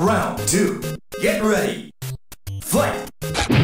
Round 2. Get ready. Fight!